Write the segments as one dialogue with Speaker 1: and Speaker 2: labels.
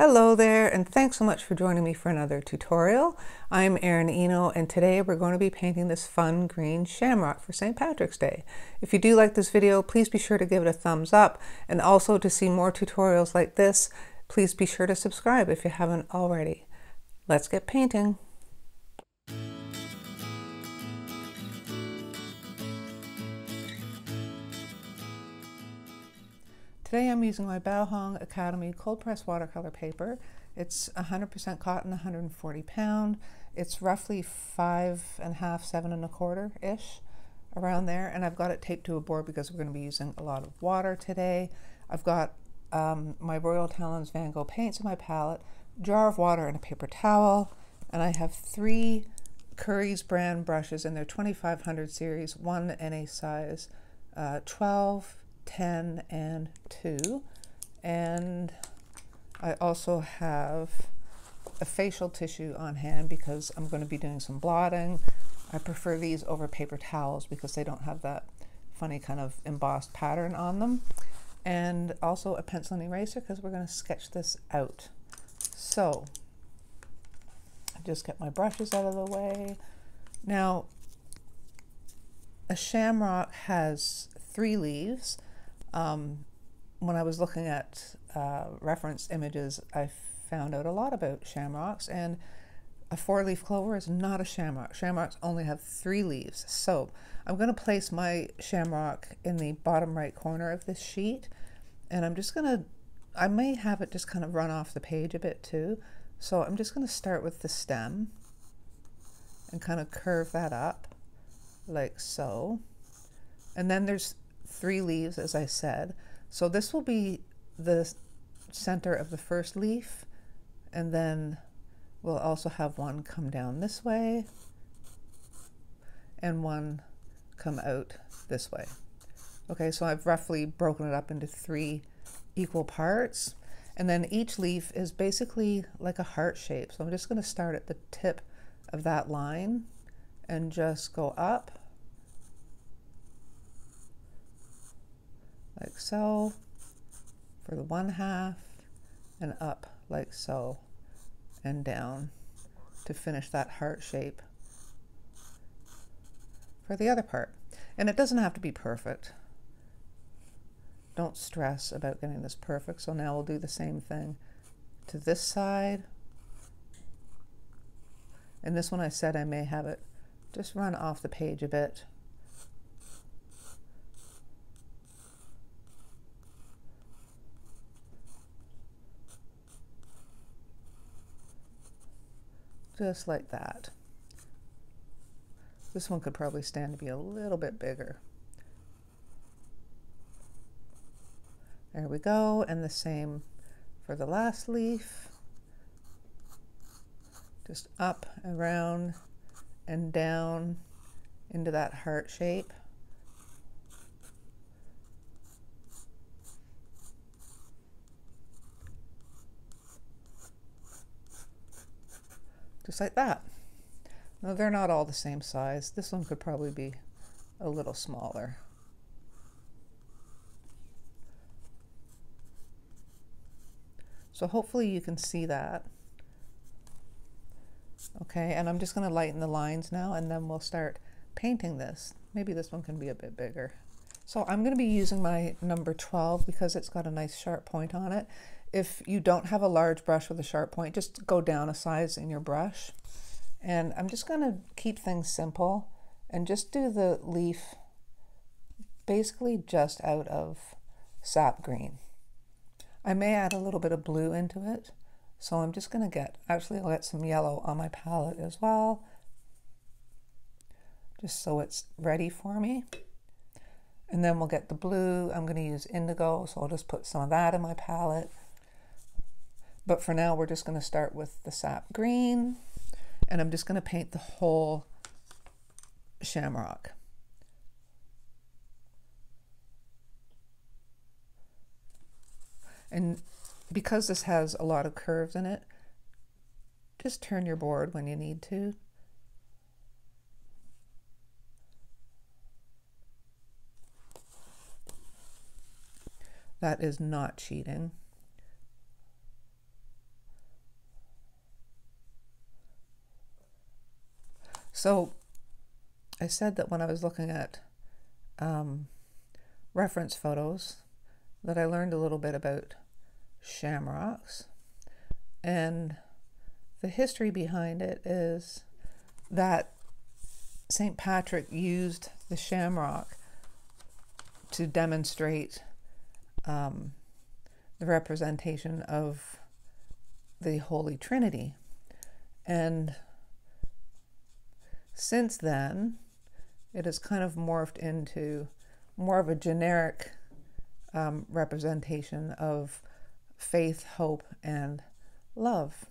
Speaker 1: Hello there and thanks so much for joining me for another tutorial. I'm Erin Eno and today we're going to be painting this fun green shamrock for St. Patrick's Day. If you do like this video, please be sure to give it a thumbs up and also to see more tutorials like this, please be sure to subscribe if you haven't already. Let's get painting. Today I'm using my Baohong Academy cold press watercolor paper. It's 100% cotton, 140 pound. It's roughly five and a half, seven and a quarter ish around there. And I've got it taped to a board because we're going to be using a lot of water today. I've got um, my Royal Talens Van Gogh paints in my palette, jar of water and a paper towel. And I have three Curry's brand brushes in their 2500 series, one in a size uh, 12, 10 and 2. And I also have a facial tissue on hand because I'm going to be doing some blotting. I prefer these over paper towels because they don't have that funny kind of embossed pattern on them. And also a pencil and eraser because we're going to sketch this out. So, I just get my brushes out of the way. Now, a shamrock has three leaves um, when I was looking at uh, reference images, I found out a lot about shamrocks, and a four-leaf clover is not a shamrock. Shamrocks only have three leaves. So I'm going to place my shamrock in the bottom right corner of this sheet, and I'm just going to, I may have it just kind of run off the page a bit too. So I'm just going to start with the stem and kind of curve that up like so. And then there's three leaves, as I said. So this will be the center of the first leaf, and then we'll also have one come down this way and one come out this way. Okay, so I've roughly broken it up into three equal parts. And then each leaf is basically like a heart shape. So I'm just going to start at the tip of that line and just go up like so for the one half and up like so and down to finish that heart shape for the other part. And it doesn't have to be perfect. Don't stress about getting this perfect. So now we'll do the same thing to this side. And this one I said I may have it just run off the page a bit. Just like that. This one could probably stand to be a little bit bigger. There we go, and the same for the last leaf. Just up, around, and down into that heart shape. Just like that. Now they're not all the same size. This one could probably be a little smaller. So hopefully you can see that. Okay, and I'm just going to lighten the lines now and then we'll start painting this. Maybe this one can be a bit bigger. So I'm going to be using my number 12 because it's got a nice sharp point on it. If you don't have a large brush with a sharp point, just go down a size in your brush. And I'm just going to keep things simple and just do the leaf basically just out of sap green. I may add a little bit of blue into it. So I'm just going to get, actually I'll get some yellow on my palette as well, just so it's ready for me. And then we'll get the blue. I'm going to use indigo, so I'll just put some of that in my palette. But for now, we're just going to start with the sap green. And I'm just going to paint the whole shamrock. And because this has a lot of curves in it, just turn your board when you need to. That is not cheating. So I said that when I was looking at um, reference photos that I learned a little bit about shamrocks. And the history behind it is that St. Patrick used the shamrock to demonstrate um, the representation of the Holy Trinity. And since then, it has kind of morphed into more of a generic um, representation of faith, hope, and love,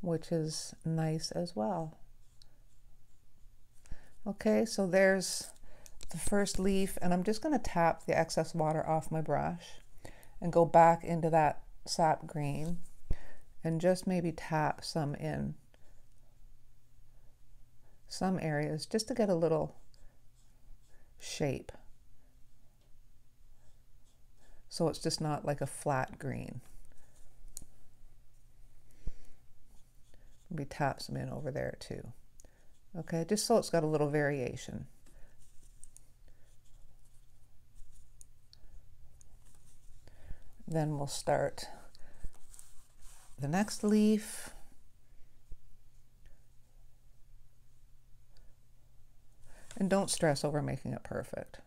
Speaker 1: which is nice as well. Okay, so there's the first leaf, and I'm just going to tap the excess water off my brush and go back into that sap green and just maybe tap some in some areas just to get a little shape. So it's just not like a flat green. Maybe tap some in over there too. Okay, just so it's got a little variation. Then we'll start the next leaf. And don't stress over making it perfect.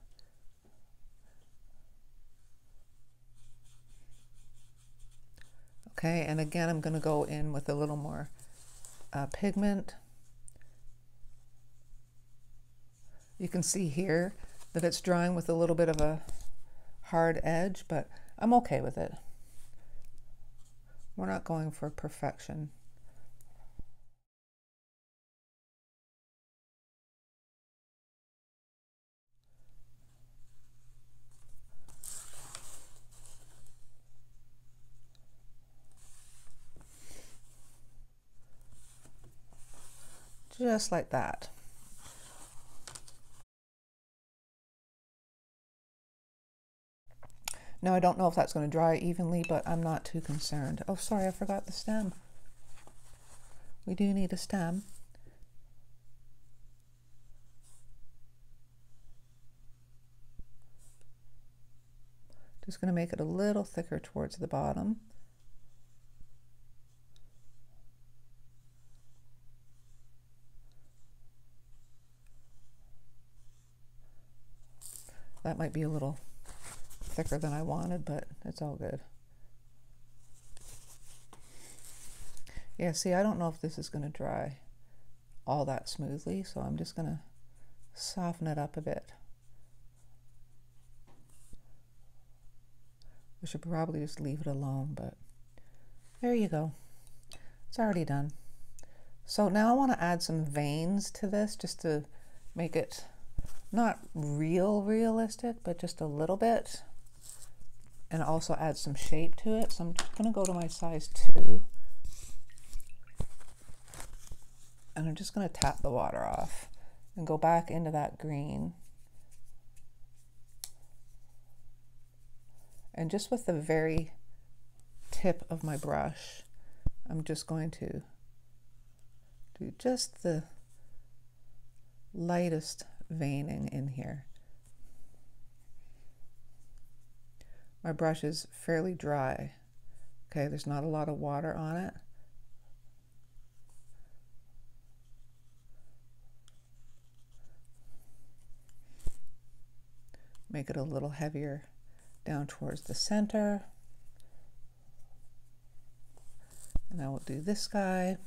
Speaker 1: Okay, and again, I'm going to go in with a little more uh, pigment. You can see here that it's drying with a little bit of a hard edge, but I'm okay with it. We're not going for perfection. Just like that. Now I don't know if that's going to dry evenly, but I'm not too concerned. Oh, sorry, I forgot the stem. We do need a stem. Just going to make it a little thicker towards the bottom. That might be a little thicker than I wanted, but it's all good. Yeah, see, I don't know if this is going to dry all that smoothly, so I'm just going to soften it up a bit. We should probably just leave it alone, but there you go. It's already done. So now I want to add some veins to this just to make it not real realistic, but just a little bit. And also add some shape to it. So I'm just going to go to my size 2. And I'm just going to tap the water off and go back into that green. And just with the very tip of my brush, I'm just going to do just the lightest veining in here. My brush is fairly dry. Okay, there's not a lot of water on it. Make it a little heavier down towards the center. And I will do this guy.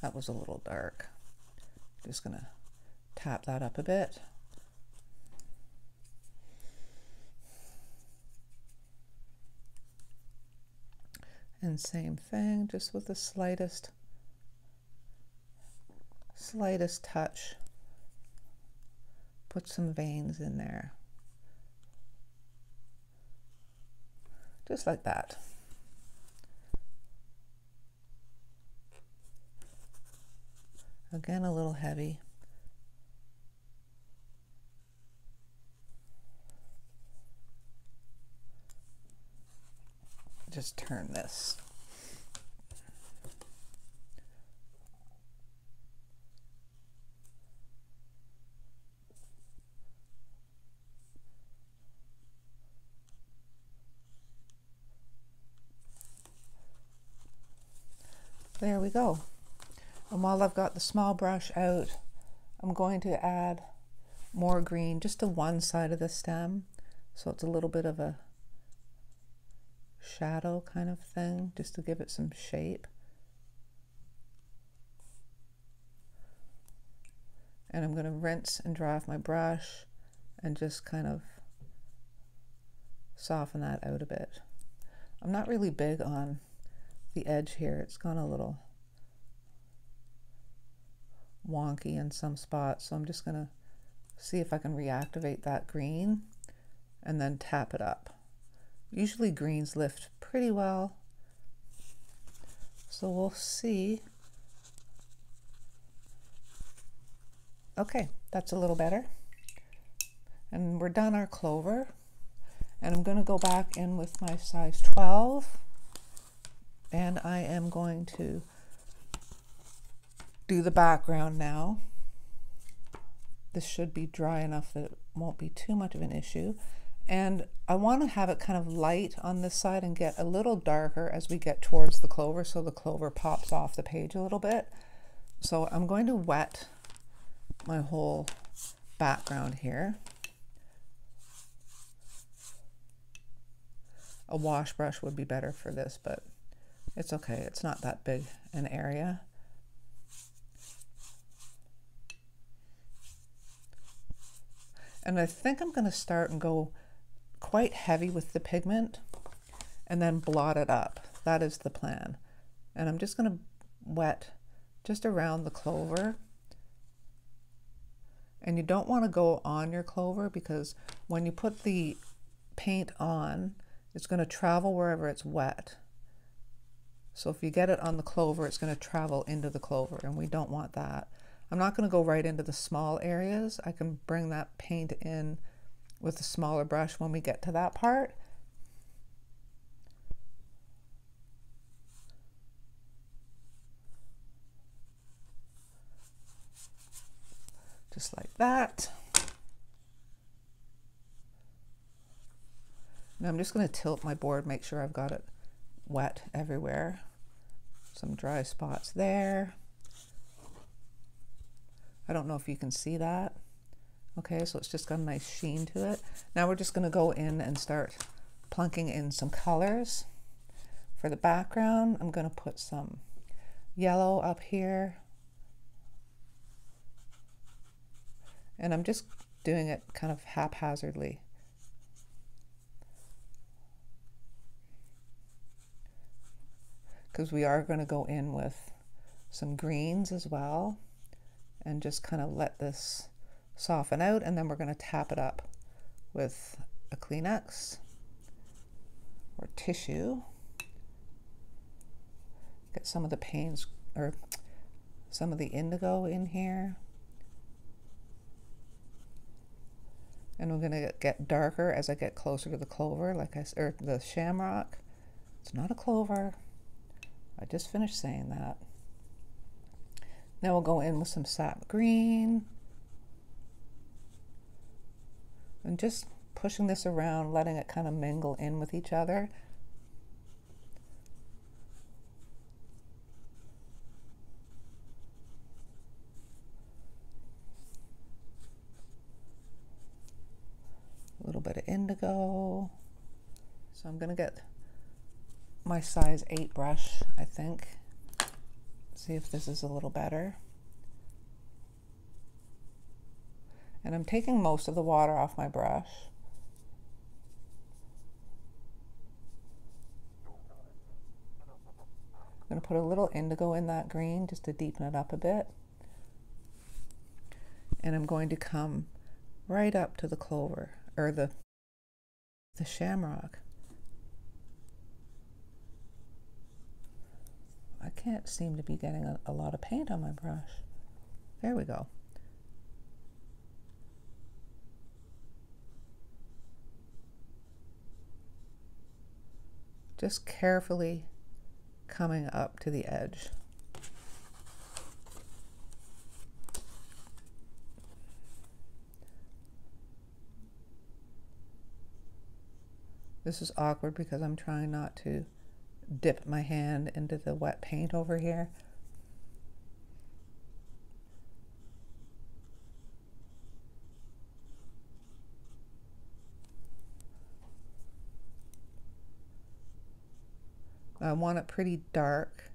Speaker 1: That was a little dark. Just gonna tap that up a bit. And same thing, just with the slightest, slightest touch. Put some veins in there. Just like that. Again, a little heavy. Just turn this. There we go. And while I've got the small brush out, I'm going to add more green just to one side of the stem. So it's a little bit of a shadow kind of thing, just to give it some shape. And I'm going to rinse and dry off my brush and just kind of soften that out a bit. I'm not really big on the edge here. It's gone a little wonky in some spots. So I'm just going to see if I can reactivate that green and then tap it up. Usually greens lift pretty well. So we'll see. Okay, that's a little better. And we're done our clover. And I'm going to go back in with my size 12 and I am going to do the background now. This should be dry enough that it won't be too much of an issue. And I want to have it kind of light on this side and get a little darker as we get towards the clover so the clover pops off the page a little bit. So I'm going to wet my whole background here. A wash brush would be better for this, but it's okay. It's not that big an area. And I think I'm going to start and go quite heavy with the pigment and then blot it up. That is the plan. And I'm just going to wet just around the clover. And you don't want to go on your clover because when you put the paint on, it's going to travel wherever it's wet. So if you get it on the clover, it's going to travel into the clover and we don't want that. I'm not going to go right into the small areas. I can bring that paint in with a smaller brush when we get to that part. Just like that. Now I'm just going to tilt my board, make sure I've got it wet everywhere. Some dry spots there. I don't know if you can see that. Okay, so it's just got a nice sheen to it. Now we're just going to go in and start plunking in some colors. For the background, I'm going to put some yellow up here. And I'm just doing it kind of haphazardly. because we are going to go in with some greens as well and just kind of let this soften out and then we're going to tap it up with a Kleenex or tissue. Get some of the pains or some of the indigo in here. And we're going to get darker as I get closer to the clover, like I or the shamrock. It's not a clover. I just finished saying that. Now we'll go in with some sap green. And just pushing this around, letting it kind of mingle in with each other. A little bit of indigo. So I'm going to get my size 8 brush, I think. See if this is a little better. And I'm taking most of the water off my brush. I'm going to put a little indigo in that green just to deepen it up a bit. And I'm going to come right up to the clover, or the, the shamrock. I can't seem to be getting a, a lot of paint on my brush. There we go. just carefully coming up to the edge. This is awkward because I'm trying not to dip my hand into the wet paint over here. I want it pretty dark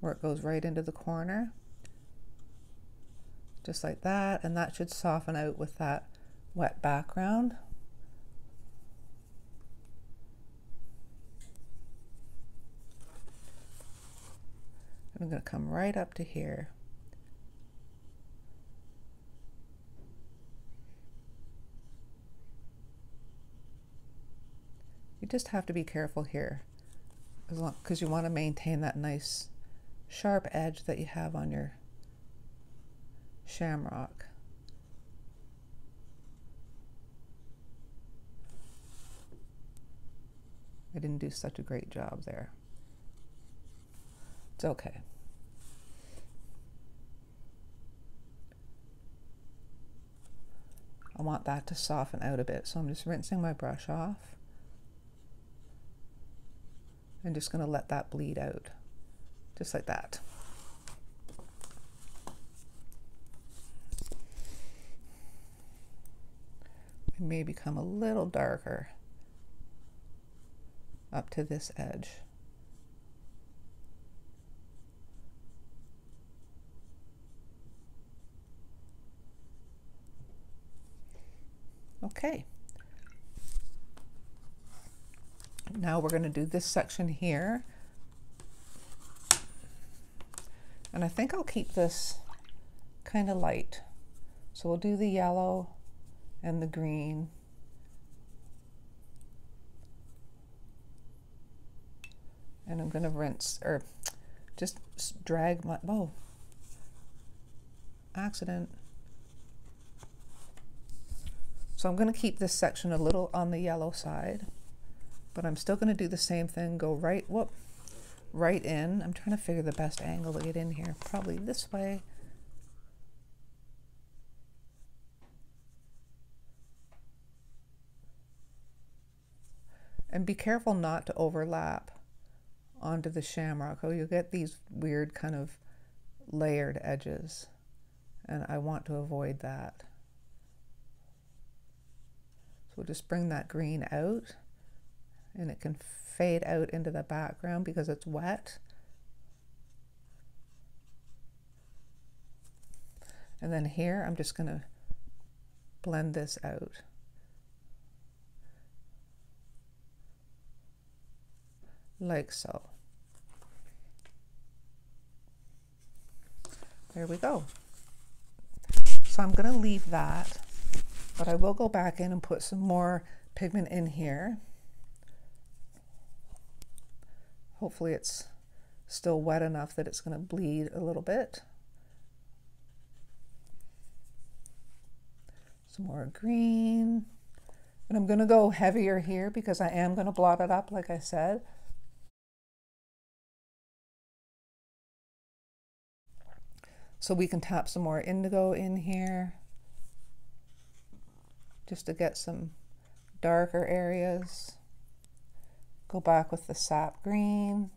Speaker 1: where it goes right into the corner just like that and that should soften out with that wet background. I'm going to come right up to here. You just have to be careful here because you want to maintain that nice sharp edge that you have on your shamrock. I didn't do such a great job there. It's okay. I want that to soften out a bit, so I'm just rinsing my brush off. I'm just going to let that bleed out, just like that. It may become a little darker up to this edge. Okay. Now we're going to do this section here. And I think I'll keep this kind of light. So we'll do the yellow and the green. And I'm going to rinse, or just drag my, oh, accident. So I'm going to keep this section a little on the yellow side, but I'm still going to do the same thing, go right, whoop, right in. I'm trying to figure the best angle to get in here. Probably this way. And be careful not to overlap onto the shamrock or you'll get these weird kind of layered edges. And I want to avoid that. We'll just bring that green out and it can fade out into the background because it's wet. And then here, I'm just going to blend this out. Like so. There we go. So I'm going to leave that but I will go back in and put some more pigment in here. Hopefully it's still wet enough that it's going to bleed a little bit. Some more green. And I'm going to go heavier here because I am going to blot it up like I said. So we can tap some more indigo in here just to get some darker areas. Go back with the sap green.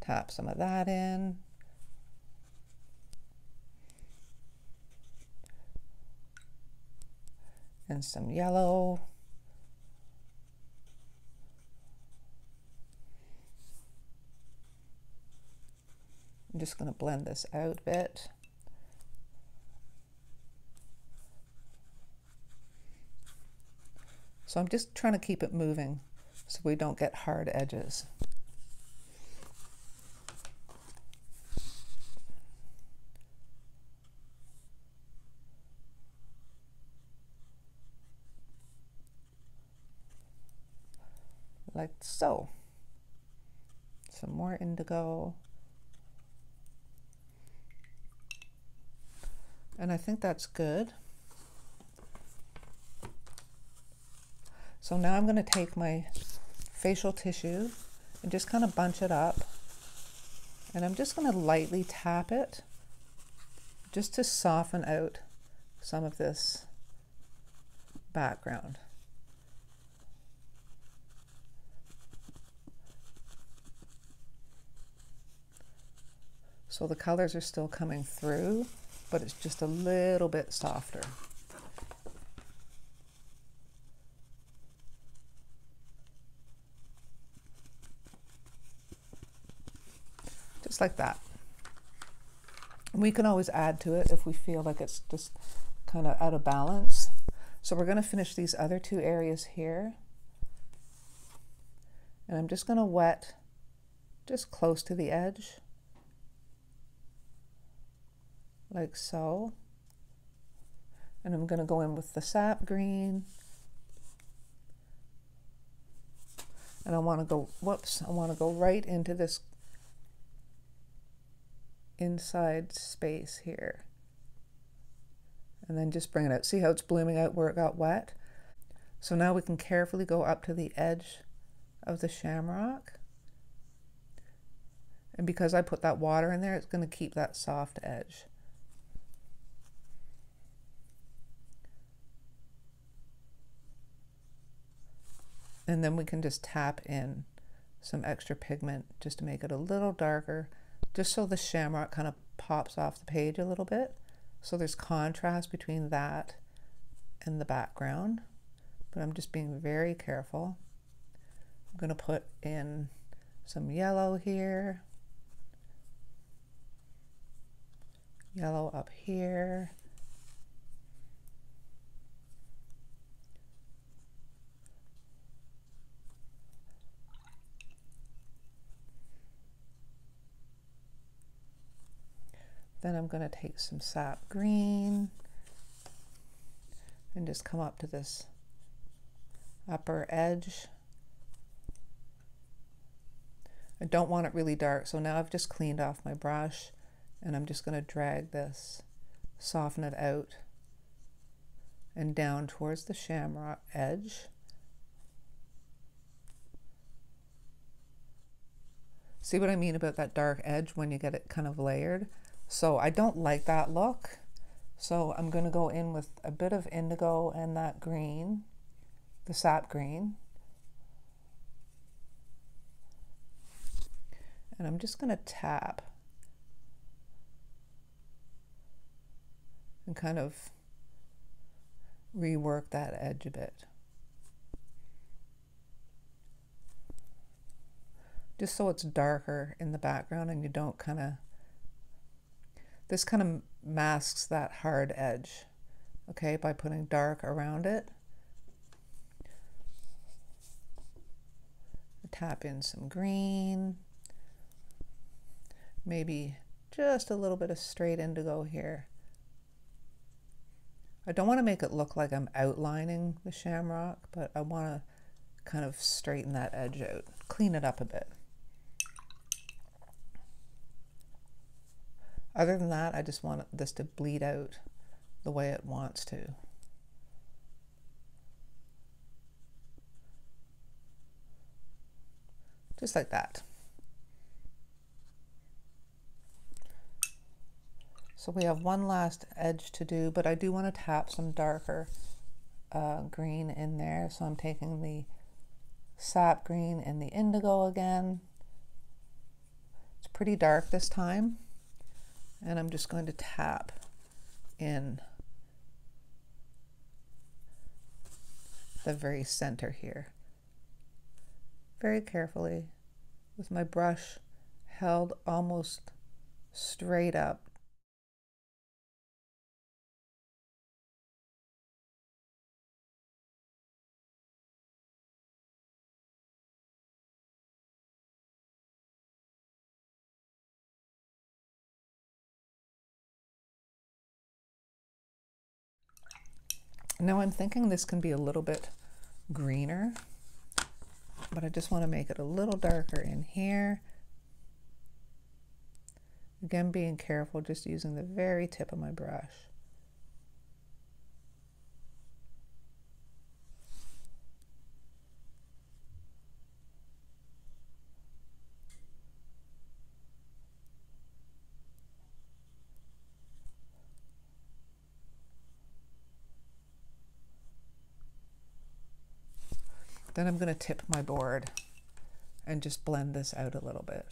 Speaker 1: Tap some of that in. And some yellow. I'm just going to blend this out a bit. So I'm just trying to keep it moving so we don't get hard edges. Like so. Some more indigo. And I think that's good. So now I'm going to take my facial tissue and just kind of bunch it up. And I'm just going to lightly tap it just to soften out some of this background. So the colors are still coming through, but it's just a little bit softer. Just like that. We can always add to it if we feel like it's just kind of out of balance. So we're going to finish these other two areas here. And I'm just going to wet just close to the edge like so. And I'm going to go in with the sap green. And I want to go, whoops, I want to go right into this inside space here. And then just bring it out. See how it's blooming out where it got wet? So now we can carefully go up to the edge of the shamrock. And because I put that water in there, it's going to keep that soft edge. And then we can just tap in some extra pigment just to make it a little darker, just so the shamrock kind of pops off the page a little bit. So there's contrast between that and the background, but I'm just being very careful. I'm going to put in some yellow here, yellow up here, Then I'm going to take some sap green and just come up to this upper edge. I don't want it really dark, so now I've just cleaned off my brush and I'm just going to drag this, soften it out and down towards the shamrock edge. See what I mean about that dark edge when you get it kind of layered? So I don't like that look. So I'm going to go in with a bit of indigo and that green, the sap green. And I'm just going to tap and kind of rework that edge a bit. Just so it's darker in the background and you don't kind of this kind of masks that hard edge, okay, by putting dark around it. Tap in some green, maybe just a little bit of straight indigo here. I don't want to make it look like I'm outlining the shamrock, but I want to kind of straighten that edge out, clean it up a bit. Other than that, I just want this to bleed out the way it wants to. Just like that. So we have one last edge to do, but I do want to tap some darker uh, green in there. So I'm taking the sap green and the indigo again. It's pretty dark this time and I'm just going to tap in the very center here. Very carefully with my brush held almost straight up Now I'm thinking this can be a little bit greener, but I just want to make it a little darker in here. Again, being careful, just using the very tip of my brush. Then I'm going to tip my board and just blend this out a little bit.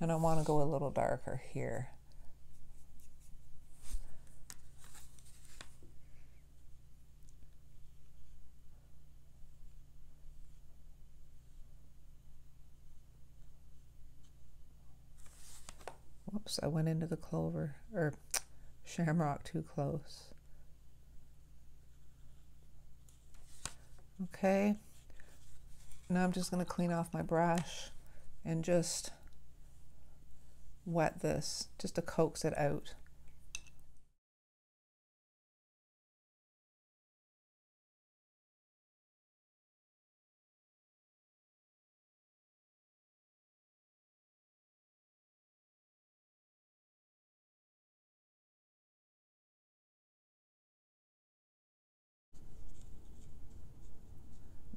Speaker 1: And I want to go a little darker here. Whoops, I went into the clover, or shamrock too close. Okay, now I'm just going to clean off my brush and just wet this, just to coax it out.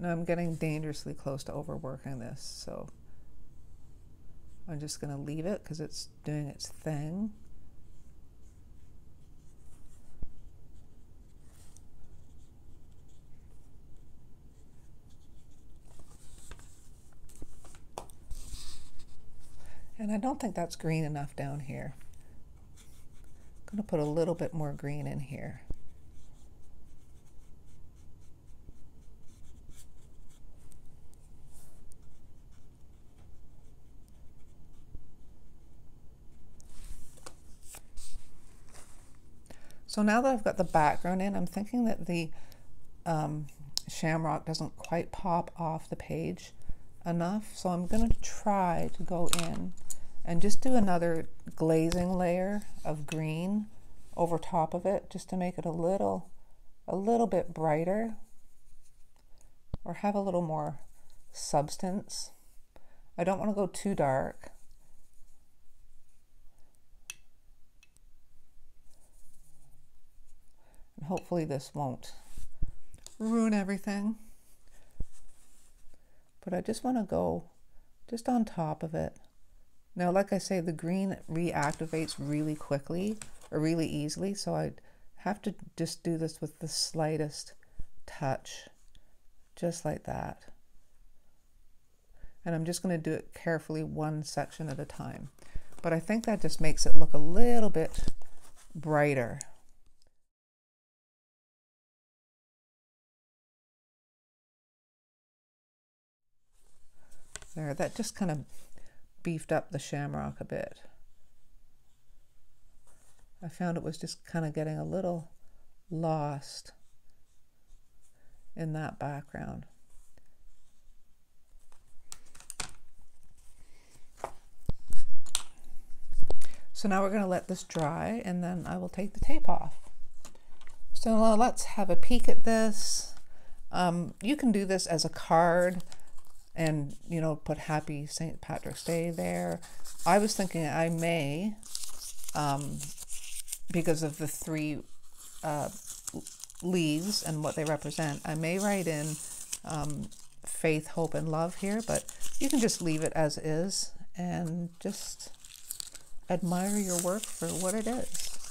Speaker 1: I'm getting dangerously close to overworking this, so I'm just going to leave it because it's doing its thing. And I don't think that's green enough down here. I'm going to put a little bit more green in here. So now that I've got the background in, I'm thinking that the um, shamrock doesn't quite pop off the page enough. So I'm going to try to go in and just do another glazing layer of green over top of it just to make it a little, a little bit brighter or have a little more substance. I don't want to go too dark. Hopefully this won't ruin everything. But I just want to go just on top of it. Now, like I say, the green reactivates really quickly or really easily, so I have to just do this with the slightest touch, just like that. And I'm just going to do it carefully one section at a time. But I think that just makes it look a little bit brighter. There. That just kind of beefed up the shamrock a bit. I found it was just kind of getting a little lost in that background. So now we're going to let this dry and then I will take the tape off. So let's have a peek at this. Um, you can do this as a card and you know put happy st patrick's day there. I was thinking i may um, because of the three uh, leaves and what they represent i may write in um, faith hope and love here but you can just leave it as is and just admire your work for what it is.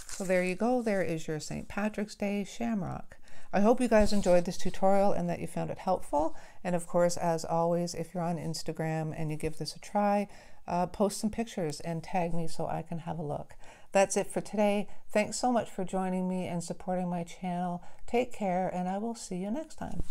Speaker 1: So there you go. There is your st patrick's day shamrock I hope you guys enjoyed this tutorial and that you found it helpful. And of course, as always, if you're on Instagram and you give this a try, uh, post some pictures and tag me so I can have a look. That's it for today. Thanks so much for joining me and supporting my channel. Take care, and I will see you next time.